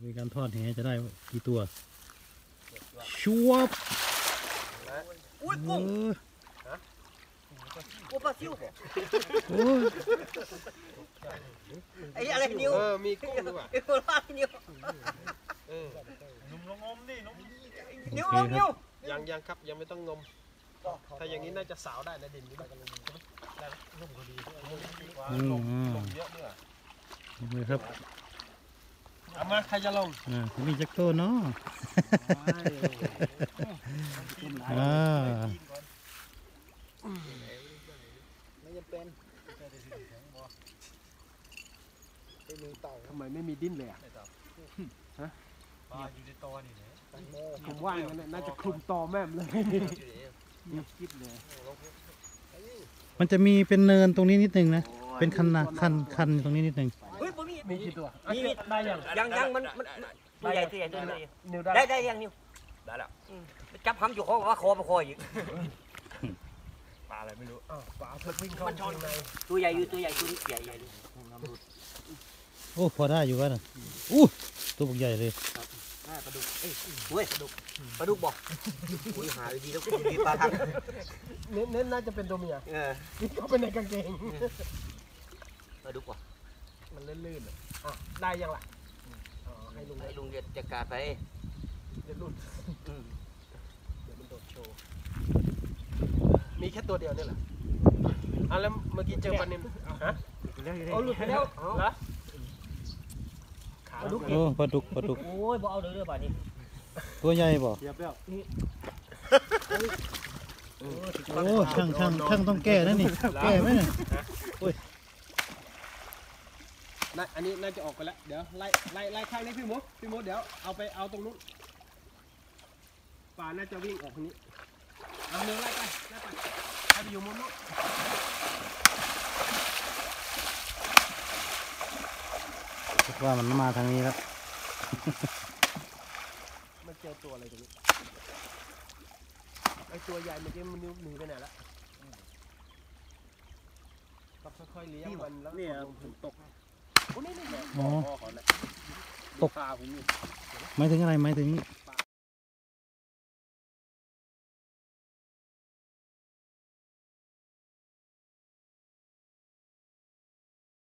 มีการทอดแหจะได้กี่ตัว ชัวบอุ้ยเอกุ้งอกุ้งปลาซิวโอ้ยไอ้อะไรนิ้วเออมีกุ้งด้วยว่ะไอ้คนละนิ้วเออนิ้วลงนิ้วยังยังครับยังไม่ต้องงม ถ้าอย่างนี้น่าจะสาวได้นะดินนี้ได้ไหมได้ไหมงมพอดีอืมอ่าเยอะเนี่ยนี่ครับ เอามาใครจะลงอ่ามีจักรโตัวเนาะอ่าไม่จำเป็นทำไมไม่มีดิ้นเลยอะฮะผมว่าอย่างนั้นน่ะน่าจะคลุมตอแม่มเลยคิดเลยมันจะมีเป็นเนินตรงนี้นิดนึงนะเป็นคันนะคันคันตรงนี้นิดนึงเฮ้ยผ มมีมีกี่ตัวมีมีได้ยังยังยังมันมันตัวใหญ่ตัวใหญ่ตัวใหญ่นิวได้ได้ได้ยังนิ้วได้แล้วจับคำอยู่คอว่าคอมาคออยู่ปลาอะไรไม่รู้อ้าวปลาเพิ่งวิ่งเข้าข้างในตัวใหญ่อยู่ตัวใหญ่ตัวนี้ใหญ่ใหญ่โอ้พอได้อยู่วะน่ะอู้ตัวบักใหญ่เลยปลาดุกเอ้ยเว้ยปลาดุกปลาดุกบอกอุ้ยหาดีแล้วดีปลาทังเน้นเน้นน่าจะเป็นตัวเมียเออนี่เข้าไปในกางเกงปลาดุกว่ะ มันลื่นๆอะอะได้ยังล่ะอ๋อให้ลุงไอ้ลุงจะจัดการไปเดี๋ยวลุงอืมเดี๋ยวมันโดดโชว์มีแค่ตัวเดียวนี่แหละอะแล้วเมื่อกี้เจอปลานิมฮะเอาหลุดไปแล้วเหรอขาลุกโอ้ปลาดุกปลาดุกโอ้ยบ่เอาเด้อเด้อป่านนี้ตัวใหญ่บ่เรียบแล้วโอ้ช่างช่างช่างต้องแก้นะนี่แก้ไหมเนี่ย น่าอันนี้น่าจะออกไปแล้ว เดี๋ยวไล่ไล่ไล่ข้างนี้พี่มดพี่มดเดี๋ยวเอาไปเอาตรงนู้นปลาน่าจะวิ่งออกทางนี้เอาเนื้อไล่ไปไล่ไปให้ไปอยู่มุมนู้นคิดว่ามันมาทางนี้แล้ว มันเจอตัวอะไรตรงนี้ไอตัวใหญ่เมื่อกี้มันนิ้วหนีไปไหนละต้องค่อยๆเลี้ยงมันแล้วเนี่ยผมตกโอ้นี่นี่อ๋อพ่อเขาแหละตกปลาผมอยู่หมายถึงอะไรหมายถึง